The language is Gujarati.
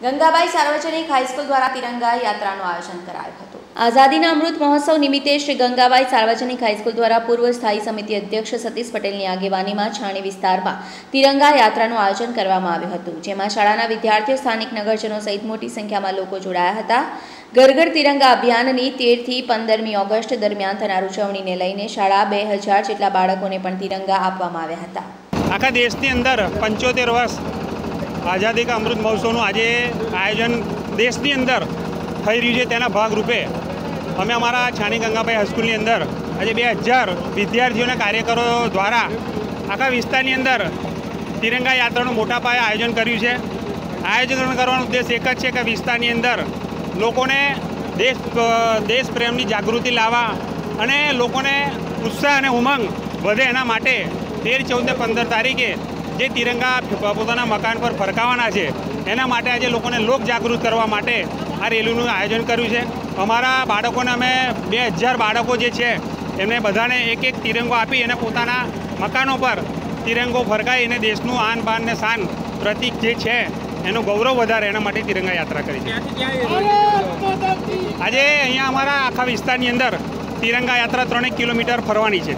ગંગાબાઈ સાર્વજનિક હાઈસ્કૂલ દ્વારા તિરંગા યાત્રાનું આયોજન કરાયું હતું. આઝાદીના અમૃત મહોત્સવ નિમિત્તે શ્રી ગંગાબાઈ સાર્વજનિક હાઈસ્કૂલ દ્વારા પૂર્વ સ્થાયી સમિતિ અધ્યક્ષ સતીશ પટેલની આગેવાનીમાં છાણી વિસ્તારમાં તિરંગા યાત્રાનું આયોજન કરવામાં આવ્યું હતું જેમાં શાળાના વિદ્યાર્થીઓ સ્થાનિક નગરજનો સહિત મોટી સંખ્યામાં લોકો જોડાયા હતા. ઘર ઘર તિરંગા અભિયાનની તેરથી પંદરમી ઓગસ્ટ દરમિયાન થનાર ઉજવણીને લઈને શાળા બે હજાર જેટલા બાળકોને પણ તિરંગા આપવામાં આવ્યા હતા. આખા દેશની અંદર પંચોતેર વર્ષ આઝાદી કા અમૃત મહોત્સવનું આજે આયોજન દેશની અંદર થઈ રહ્યું છે તેના ભાગરૂપે. અમે અમારા છાણી ગંગાભાઈ હાઈસ્કૂલની અંદર આજે બે હજાર વિદ્યાર્થીઓના કાર્યકરો દ્વારા આખા વિસ્તારની અંદર તિરંગા યાત્રાનું મોટા પાયે આયોજન કર્યું છે. આયોજન કરવાનો ઉદ્દેશ એક જ છે કે વિસ્તારની અંદર લોકોને દેશ દેશ પ્રેમની જાગૃતિ લાવવા અને લોકોને ઉત્સાહ અને ઉમંગ વધે એના માટે તેર ચૌદ ને પંદર તારીખે જે તિરંગા પોતાના મકાન પર ફરકાવાના છે એના માટે આજે લોકોને લોક જાગૃત કરવા માટે આ રેલીનું આયોજન કર્યું છે. અમારા બાળકોને અમે બે હજાર બાળકો જે છે એમને બધાને એક એક તિરંગો આપી અને પોતાના મકાનો પર તિરંગો ફરકાવી અને દેશનું આન બાન ને શાન પ્રતિક જે છે એનું ગૌરવ વધારે એના માટે તિરંગા યાત્રા કરી છે. આજે અહીંયા અમારા આખા વિસ્તારની અંદર તિરંગા યાત્રા ત્રણેક કિલોમીટર ફરવાની છે.